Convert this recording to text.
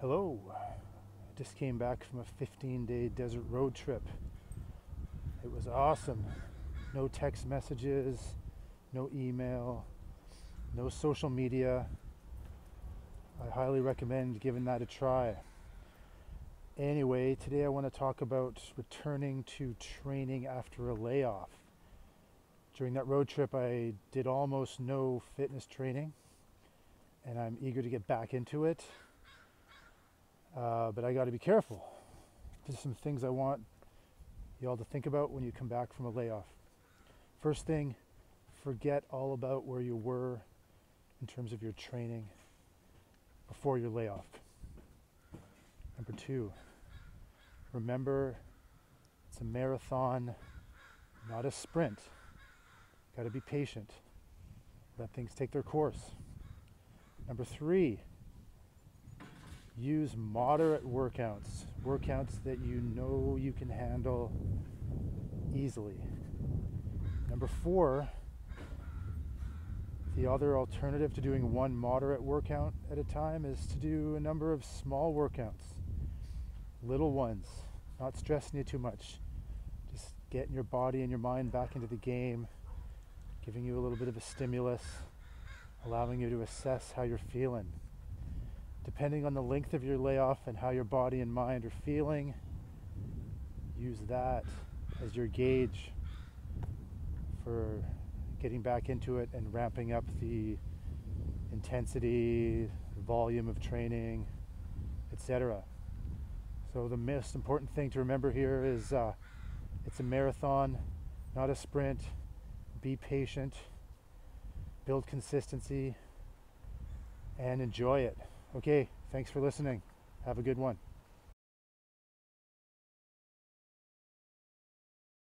Hello. I just came back from a 15 day desert road trip. It was awesome. No text messages, no email, no social media. I highly recommend giving that a try. Anyway, today I want to talk about returning to training after a layoff. During that road trip, I did almost no fitness training, and I'm eager to get back into it. Uh, but I got to be careful. There's some things I want you all to think about when you come back from a layoff. First thing, forget all about where you were in terms of your training before your layoff. Number two, remember it's a marathon, not a sprint. Got to be patient. Let things take their course. Number three, use moderate workouts, workouts that you know you can handle easily. Number four, the other alternative to doing one moderate workout at a time is to do a number of small workouts, little ones, not stressing you too much, just getting your body and your mind back into the game, giving you a little bit of a stimulus, allowing you to assess how you're feeling depending on the length of your layoff and how your body and mind are feeling, use that as your gauge for getting back into it and ramping up the intensity, volume of training, etc. So the most important thing to remember here is uh, it's a marathon, not a sprint. Be patient, build consistency, and enjoy it. Okay, thanks for listening. Have a good one.